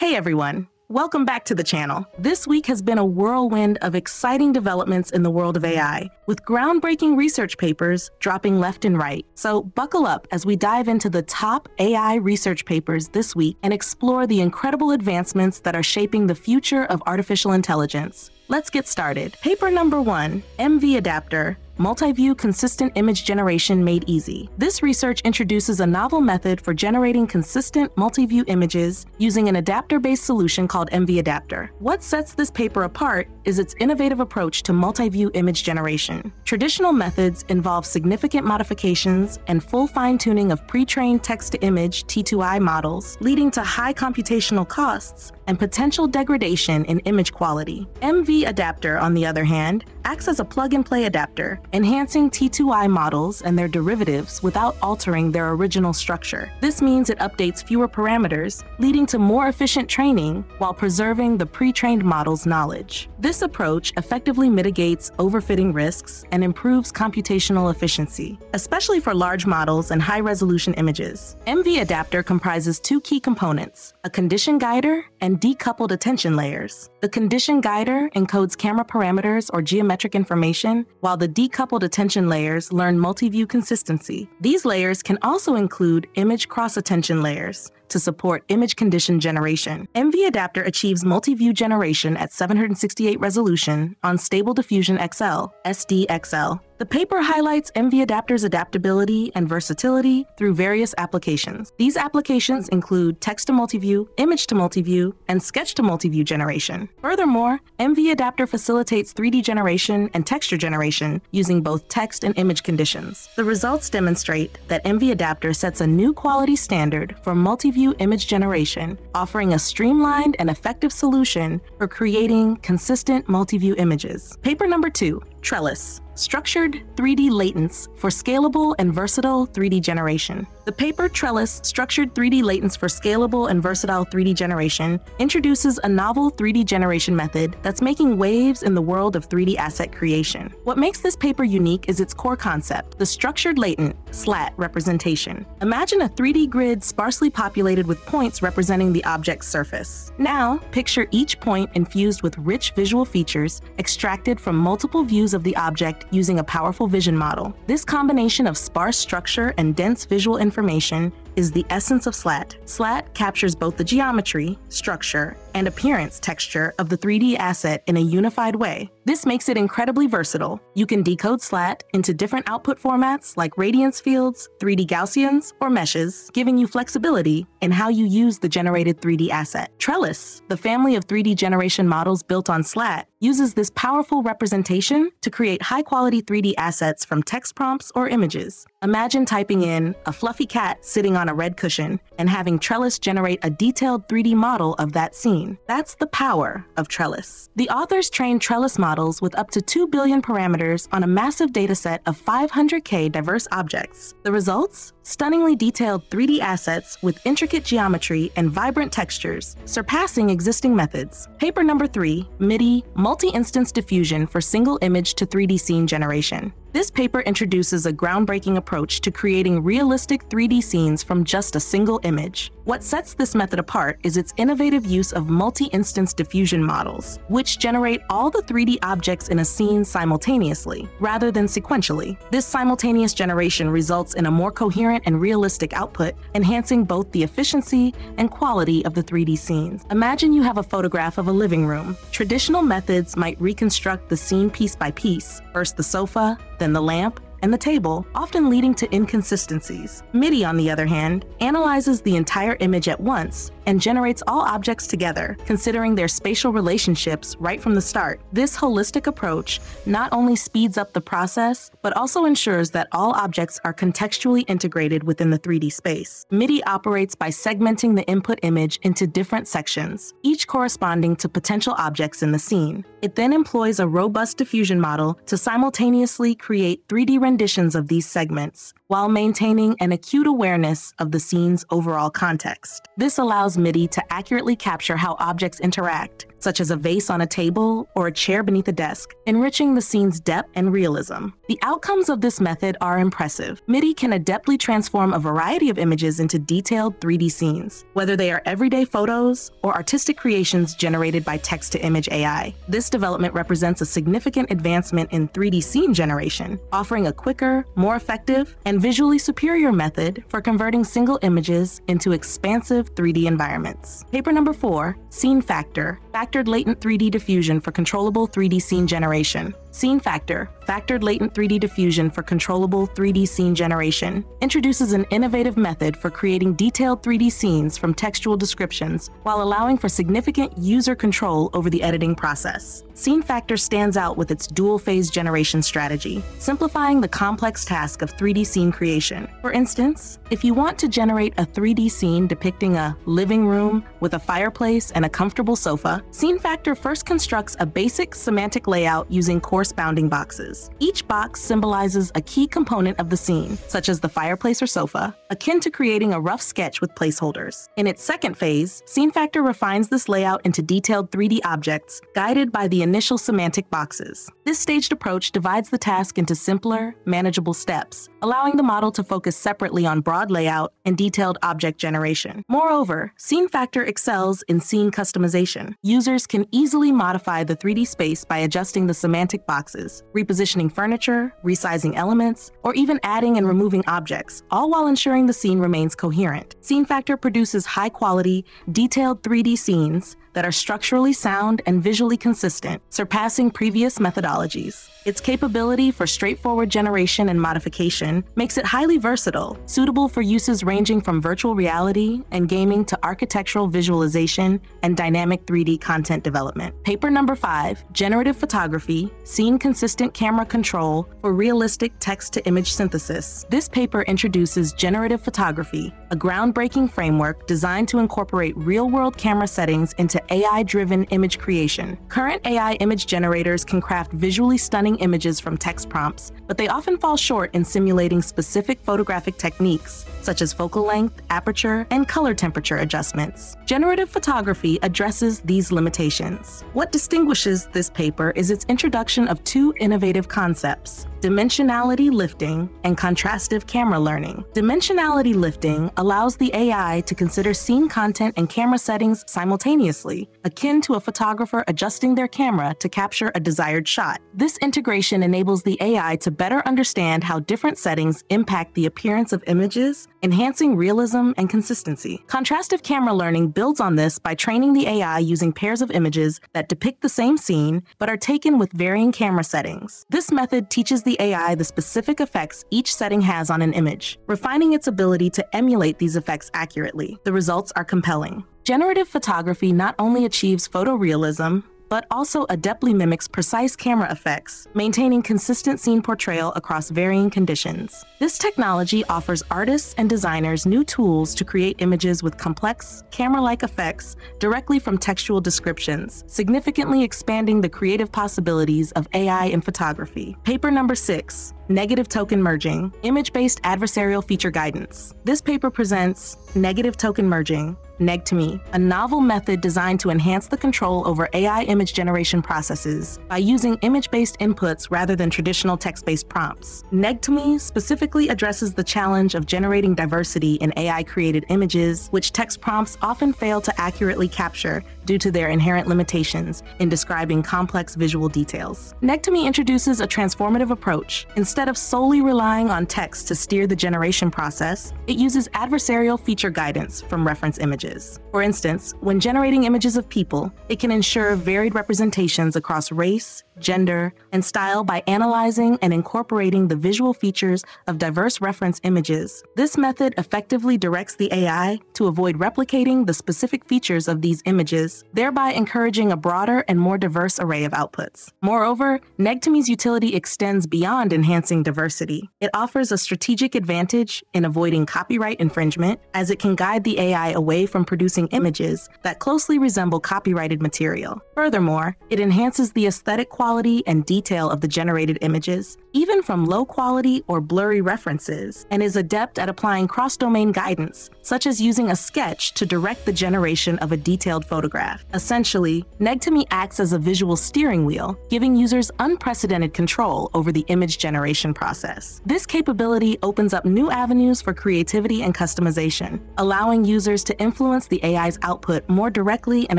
Hey everyone, welcome back to the channel. This week has been a whirlwind of exciting developments in the world of AI, with groundbreaking research papers dropping left and right. So buckle up as we dive into the top AI research papers this week and explore the incredible advancements that are shaping the future of artificial intelligence. Let's get started. Paper number one MV Adapter Multi-View Consistent Image Generation Made Easy. This research introduces a novel method for generating consistent multi-view images using an adapter-based solution called MV Adapter. What sets this paper apart is its innovative approach to multi-view image generation. Traditional methods involve significant modifications and full fine-tuning of pre-trained text-to-image T2I models, leading to high computational costs and potential degradation in image quality. MV Adapter, on the other hand, acts as a plug-and-play adapter enhancing T2I models and their derivatives without altering their original structure. This means it updates fewer parameters, leading to more efficient training while preserving the pre-trained model's knowledge. This approach effectively mitigates overfitting risks and improves computational efficiency, especially for large models and high-resolution images. MV Adapter comprises two key components, a condition guider and decoupled attention layers. The condition guider encodes camera parameters or geometric information, while the decoupled decoupled attention layers learn multi-view consistency. These layers can also include image cross-attention layers to support image condition generation. MV Adapter achieves multi-view generation at 768 resolution on Stable Diffusion XL, SDXL, the paper highlights MV Adapter's adaptability and versatility through various applications. These applications include text to multiview, image to multiview, and sketch to multiview generation. Furthermore, MV Adapter facilitates 3D generation and texture generation using both text and image conditions. The results demonstrate that MV Adapter sets a new quality standard for multiview image generation, offering a streamlined and effective solution for creating consistent multi view images. Paper number two, Trellis structured 3D latents for scalable and versatile 3D generation. The paper Trellis Structured 3D Latents for Scalable and Versatile 3D Generation introduces a novel 3D generation method that's making waves in the world of 3D asset creation. What makes this paper unique is its core concept, the structured latent, SLAT, representation. Imagine a 3D grid sparsely populated with points representing the object's surface. Now, picture each point infused with rich visual features extracted from multiple views of the object using a powerful vision model. This combination of sparse structure and dense visual information is the essence of SLAT. SLAT captures both the geometry, structure, and appearance texture of the 3D asset in a unified way. This makes it incredibly versatile. You can decode SLAT into different output formats like radiance fields, 3D Gaussians, or meshes, giving you flexibility in how you use the generated 3D asset. Trellis, the family of 3D generation models built on SLAT, uses this powerful representation to create high-quality 3D assets from text prompts or images. Imagine typing in a fluffy cat sitting on a red cushion and having Trellis generate a detailed 3D model of that scene. That's the power of Trellis. The authors trained Trellis models with up to 2 billion parameters on a massive dataset of 500k diverse objects. The results? Stunningly detailed 3D assets with intricate geometry and vibrant textures, surpassing existing methods. Paper number 3, MIDI Multi-Instance Diffusion for Single Image to 3D Scene Generation. This paper introduces a groundbreaking approach to creating realistic 3D scenes from just a single image. What sets this method apart is its innovative use of multi-instance diffusion models, which generate all the 3D objects in a scene simultaneously, rather than sequentially. This simultaneous generation results in a more coherent and realistic output, enhancing both the efficiency and quality of the 3D scenes. Imagine you have a photograph of a living room. Traditional methods might reconstruct the scene piece by piece, first the sofa, then the lamp, and the table, often leading to inconsistencies. MIDI, on the other hand, analyzes the entire image at once and generates all objects together, considering their spatial relationships right from the start. This holistic approach not only speeds up the process, but also ensures that all objects are contextually integrated within the 3D space. MIDI operates by segmenting the input image into different sections, each corresponding to potential objects in the scene. It then employs a robust diffusion model to simultaneously create 3D renditions of these segments, while maintaining an acute awareness of the scene's overall context. This allows MIDI to accurately capture how objects interact, such as a vase on a table or a chair beneath a desk, enriching the scene's depth and realism. The outcomes of this method are impressive. MIDI can adeptly transform a variety of images into detailed 3D scenes, whether they are everyday photos or artistic creations generated by text to image AI. This development represents a significant advancement in 3D scene generation, offering a quicker, more effective, and visually superior method for converting single images into expansive 3D environments. Paper number four Scene Factor Factored Latent 3D Diffusion for Controllable 3D Scene Generation. Scene Factor, factored latent 3D diffusion for controllable 3D scene generation, introduces an innovative method for creating detailed 3D scenes from textual descriptions while allowing for significant user control over the editing process. Scene Factor stands out with its dual phase generation strategy, simplifying the complex task of 3D scene creation. For instance, if you want to generate a 3D scene depicting a living room with a fireplace and a comfortable sofa, Scene Factor first constructs a basic semantic layout using bounding boxes. Each box symbolizes a key component of the scene, such as the fireplace or sofa, akin to creating a rough sketch with placeholders. In its second phase, Scene Factor refines this layout into detailed 3D objects, guided by the initial semantic boxes. This staged approach divides the task into simpler, manageable steps, allowing the model to focus separately on broad layout and detailed object generation. Moreover, Scene Factor excels in scene customization. Users can easily modify the 3D space by adjusting the semantic boxes, repositioning furniture, resizing elements, or even adding and removing objects, all while ensuring the scene remains coherent. Scene Factor produces high quality, detailed 3D scenes that are structurally sound and visually consistent, surpassing previous methodologies. Its capability for straightforward generation and modification makes it highly versatile, suitable for uses ranging from virtual reality and gaming to architectural visualization and dynamic 3D content development. Paper number five Generative Photography Scene Consistent Camera Control for Realistic Text to Image Synthesis. This paper introduces generative photography, a groundbreaking framework designed to incorporate real world camera settings into AI driven image creation. Current AI image generators can craft visually stunning images from text prompts, but they often fall short in simulating specific photographic techniques, such as focal length, aperture, and color temperature adjustments. Generative photography addresses these limitations. What distinguishes this paper is its introduction of two innovative concepts dimensionality lifting and contrastive camera learning. Dimensionality lifting allows the AI to consider scene content and camera settings simultaneously, akin to a photographer adjusting their camera to capture a desired shot. This integration enables the AI to better understand how different settings impact the appearance of images, enhancing realism and consistency. Contrastive camera learning builds on this by training the AI using pairs of images that depict the same scene but are taken with varying camera settings. This method teaches the AI the specific effects each setting has on an image, refining its ability to emulate these effects accurately. The results are compelling. Generative photography not only achieves photorealism, but also adeptly mimics precise camera effects, maintaining consistent scene portrayal across varying conditions. This technology offers artists and designers new tools to create images with complex, camera like effects directly from textual descriptions, significantly expanding the creative possibilities of AI in photography. Paper number six Negative Token Merging Image Based Adversarial Feature Guidance. This paper presents Negative Token Merging, NegToMe, a novel method designed to enhance the control over AI image generation processes by using image based inputs rather than traditional text based prompts. NegToMe specifically addresses the challenge of generating diversity in AI created images, which text prompts often fail to accurately capture due to their inherent limitations in describing complex visual details. NegToMe introduces a transformative approach. Instead of solely relying on text to steer the generation process, it uses adversarial feature guidance from reference images. For instance, when generating images of people, it can ensure varied representations across race, gender, and style by analyzing and incorporating the visual features of diverse reference images. This method effectively directs the AI to avoid replicating the specific features of these images, thereby encouraging a broader and more diverse array of outputs. Moreover, NegToMe's utility extends beyond enhancing diversity. It offers a strategic advantage in avoiding copyright infringement, as it can guide the AI away from producing images that closely resemble copyrighted material. Furthermore, it enhances the aesthetic quality and detail of the generated images, even from low quality or blurry references, and is adept at applying cross domain guidance, such as using a sketch to direct the generation of a detailed photograph. Essentially, NegToMe acts as a visual steering wheel, giving users unprecedented control over the image generation process. This capability opens up new avenues for creativity and customization, allowing users to influence the AI's output more directly and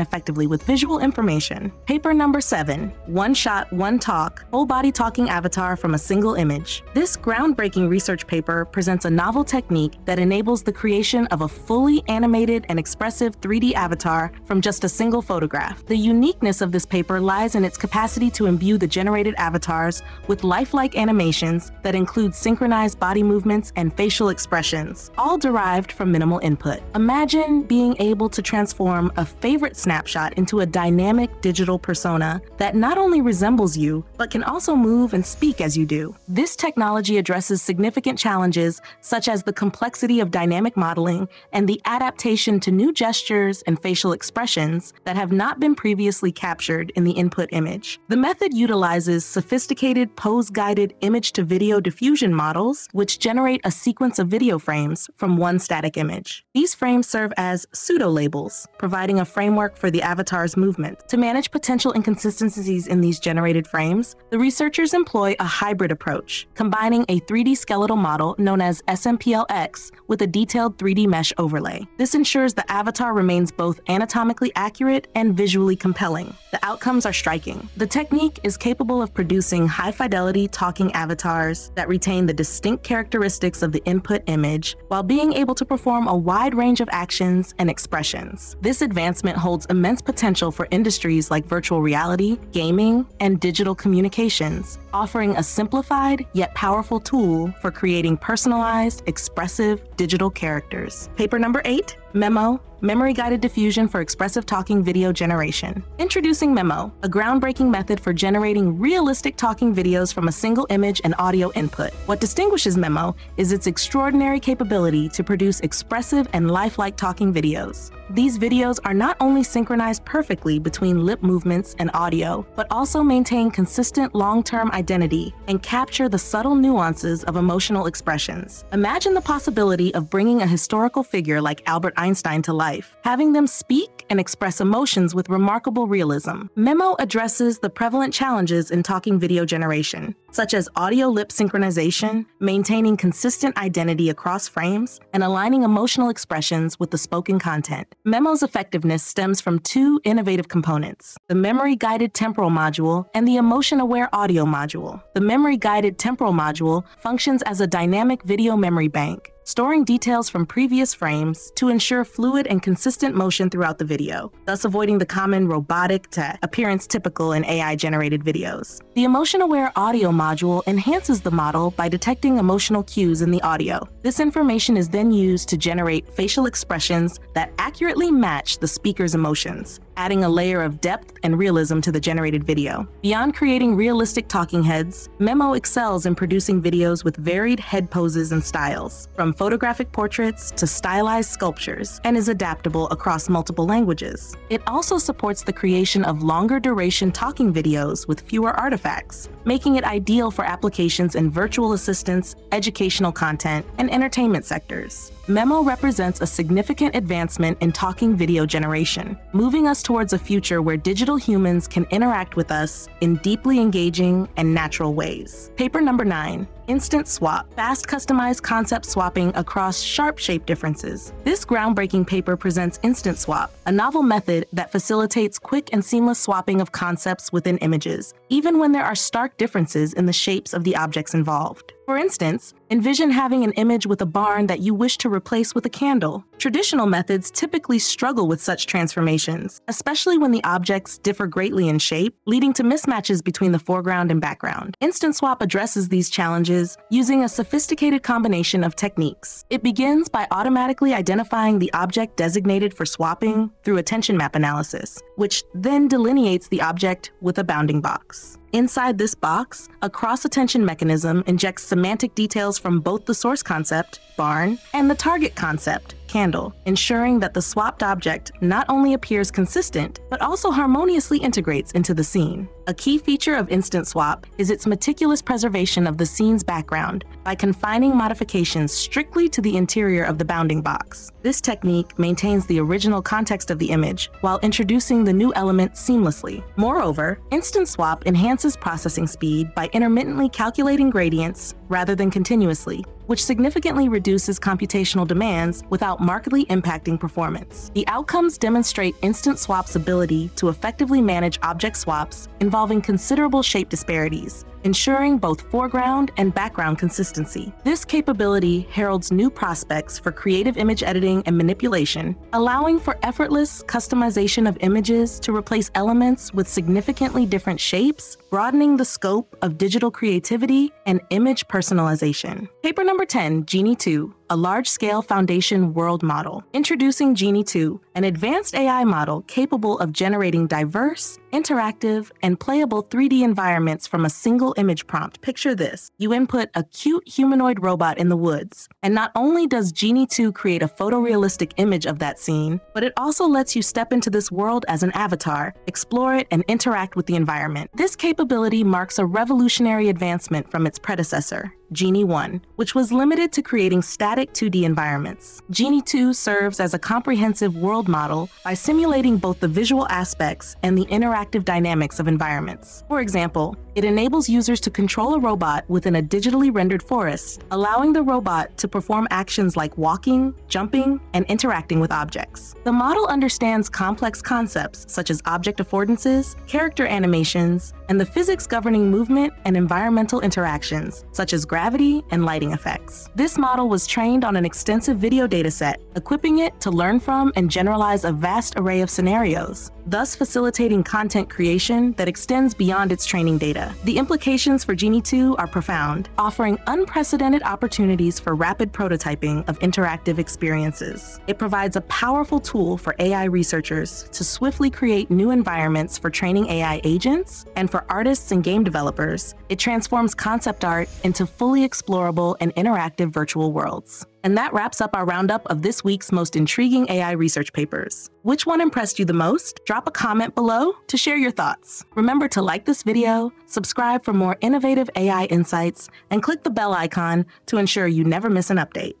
effectively with visual information. Paper number seven One Shot, One Talk, Whole Body Talking Avatar from a Single Image. This groundbreaking research paper presents a novel technique that enables the creation of a fully animated and expressive 3D avatar from just a single photograph. The uniqueness of this paper lies in its capacity to imbue the generated avatars with lifelike animations that include synchronized body movements and facial expressions, all derived from minimal input. Imagine being able to transform a favorite snapshot into a dynamic digital persona that not only resembles you, but can also move and speak as you do. This technology addresses significant challenges such as the complexity of dynamic modeling and the adaptation to new gestures and facial expressions that have not been previously captured in the input image. The method utilizes sophisticated pose guided image to video diffusion models, which generate a sequence of video frames from one static image. These frames serve as pseudo labels, providing a framework for the avatar's movement. To manage potential inconsistencies in these generated frames, the researchers employ a hybrid approach, combining a 3D skeletal model known as SMPLX with a detailed 3D mesh overlay. This ensures the avatar remains both anatomically accurate and visually compelling. The outcomes are striking. The technique is capable of producing high fidelity talking avatars that retain the distinct characteristics of the input image while being able to perform a wide range of actions and expressions. This advancement holds immense potential for industries like virtual reality, gaming, and digital communications, offering a simplified yet powerful tool for creating personalized, expressive digital characters. Paper number eight Memo Memory Guided Diffusion for Expressive Talking Video Generation. Introducing Memo, a groundbreaking method for generating realistic talking videos from a single image and audio input. What distinguishes Memo is its extraordinary capability to produce expressive and lifelike talking videos. These videos are not only synchronized perfectly between lip movements and audio, but also maintain consistent long term identity and capture the subtle nuances of emotional expressions. Imagine the possibility of bringing a historical figure like Albert Einstein to life, having them speak and express emotions with remarkable realism. Memo addresses the prevalent challenges in talking video generation, such as audio lip synchronization, maintaining consistent identity across frames, and aligning emotional expressions with the spoken content. Memo's effectiveness stems from two innovative components the memory guided temporal module and the emotion aware audio module. The memory guided temporal module functions as a dynamic video memory bank storing details from previous frames to ensure fluid and consistent motion throughout the video, thus avoiding the common robotic appearance typical in AI generated videos. The emotion aware audio module enhances the model by detecting emotional cues in the audio. This information is then used to generate facial expressions that accurately match the speaker's emotions, adding a layer of depth and realism to the generated video. Beyond creating realistic talking heads, Memo excels in producing videos with varied head poses and styles, from photographic portraits to stylized sculptures, and is adaptable across multiple languages. It also supports the creation of longer duration talking videos with fewer artifacts, making it ideal for applications in virtual assistants, educational content, and entertainment sectors. Memo represents a significant advancement in talking video generation, moving us towards a future where digital humans can interact with us in deeply engaging and natural ways. Paper number nine Instant Swap, fast customized concept swapping across sharp shape differences. This groundbreaking paper presents Instant Swap, a novel method that facilitates quick and seamless swapping of concepts within images, even when there are stark differences in the shapes of the objects involved. For instance, envision having an image with a barn that you wish to replace with a candle. Traditional methods typically struggle with such transformations, especially when the objects differ greatly in shape, leading to mismatches between the foreground and background. Instant Swap addresses these challenges using a sophisticated combination of techniques. It begins by automatically identifying the object designated for swapping through attention map analysis, which then delineates the object with a bounding box. Inside this box, a cross attention mechanism injects semantic details from both the source concept, barn, and the target concept, candle, ensuring that the swapped object not only appears consistent, but also harmoniously integrates into the scene. A key feature of Instant Swap is its meticulous preservation of the scene's background by confining modifications strictly to the interior of the bounding box. This technique maintains the original context of the image while introducing the new element seamlessly. Moreover, Instant Swap enhances processing speed by intermittently calculating gradients rather than continuously, which significantly reduces computational demands without markedly impacting performance. The outcomes demonstrate Instant Swap's ability to effectively manage object swaps involving considerable shape disparities, ensuring both foreground and background consistency. This capability heralds new prospects for creative image editing and manipulation, allowing for effortless customization of images to replace elements with significantly different shapes, broadening the scope of digital creativity and image personalization. Paper number 10, Genie 2, a large scale foundation world model. Introducing Genie 2, an advanced AI model capable of generating diverse, interactive, and playable 3D environments from a single image prompt. Picture this you input a cute humanoid robot in the woods, and not only does Genie 2 create a photorealistic image of that scene, but it also lets you step into this world as an avatar, explore it, and interact with the environment. This capability marks a revolutionary advancement from its predecessor, Genie 1, which was limited to creating static 2D environments. Genie 2 serves as a comprehensive world model by simulating both the visual aspects and the interactive dynamics of environments. For example, it enables users to control a robot within a digitally rendered forest, allowing the robot to perform actions like walking, jumping, and interacting with objects. The model understands complex concepts such as object affordances, character animations, and the physics governing movement and environmental interactions, such as gravity and lighting effects. This model was trained on an extensive video dataset, equipping it to learn from and generalize a vast array of scenarios, thus facilitating content creation that extends beyond its training data. The implications for Genie 2 are profound, offering unprecedented opportunities for rapid prototyping of interactive experiences. It provides a powerful tool for AI researchers to swiftly create new environments for training AI agents, and for artists and game developers, it transforms concept art into fully explorable and interactive virtual worlds. And that wraps up our roundup of this week's most intriguing AI research papers. Which one impressed you the most? Drop a comment below to share your thoughts. Remember to like this video, subscribe for more innovative AI insights, and click the bell icon to ensure you never miss an update.